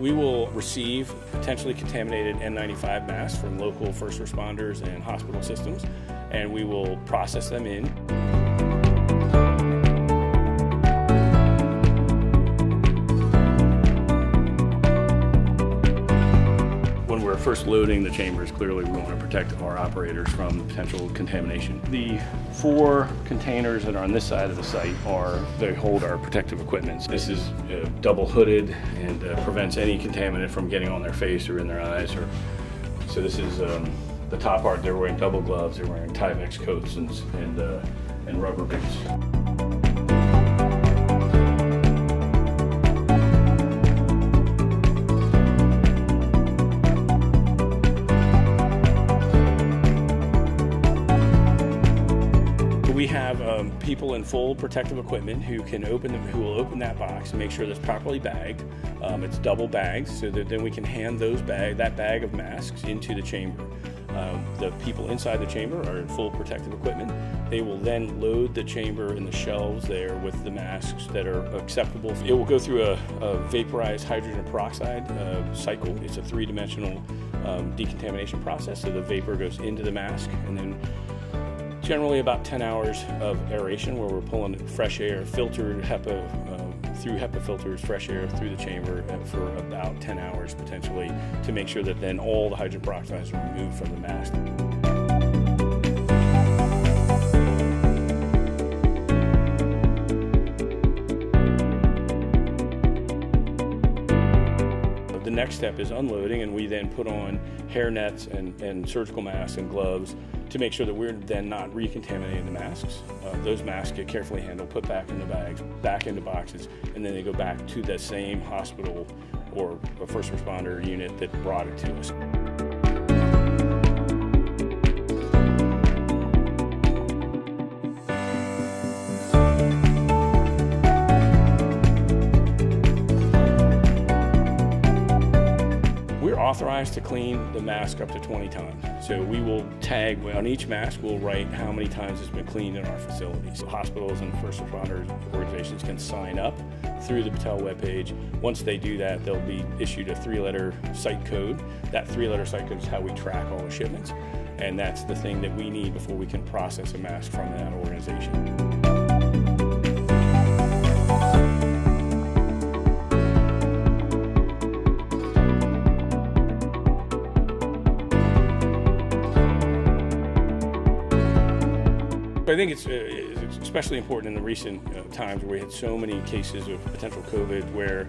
We will receive potentially contaminated N95 masks from local first responders and hospital systems, and we will process them in. First loading the chambers, clearly we want to protect our operators from potential contamination. The four containers that are on this side of the site are, they hold our protective equipment. This is uh, double hooded and uh, prevents any contaminant from getting on their face or in their eyes. Or So this is um, the top part, they're wearing double gloves, they're wearing Tyvek coats and, and, uh, and rubber boots. Have um, people in full protective equipment who can open them, who will open that box and make sure that it's properly bagged. Um, it's double bagged, so that then we can hand those bag that bag of masks into the chamber. Um, the people inside the chamber are in full protective equipment. They will then load the chamber in the shelves there with the masks that are acceptable. It will go through a, a vaporized hydrogen peroxide uh, cycle. It's a three-dimensional um, decontamination process. So the vapor goes into the mask and then generally about 10 hours of aeration where we're pulling fresh air, filtered HEPA, uh, through HEPA filters, fresh air through the chamber for about 10 hours potentially to make sure that then all the hydrogen peroxide is removed from the mask. The next step is unloading, and we then put on hair nets and, and surgical masks and gloves to make sure that we're then not recontaminating the masks. Uh, those masks get carefully handled, put back in the bags, back into boxes, and then they go back to the same hospital or a first responder unit that brought it to us. Authorized to clean the mask up to 20 times. So we will tag on each mask, we'll write how many times it's been cleaned in our facilities. Hospitals and first responders organizations can sign up through the Battelle webpage. Once they do that, they'll be issued a three-letter site code. That three-letter site code is how we track all the shipments. And that's the thing that we need before we can process a mask from that organization. I think it's, uh, it's especially important in the recent uh, times where we had so many cases of potential COVID where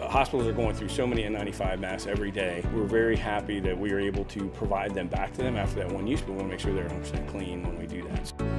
uh, hospitals are going through so many N95 masks every day. We're very happy that we are able to provide them back to them after that one use, but we want to make sure they're 100% clean when we do that.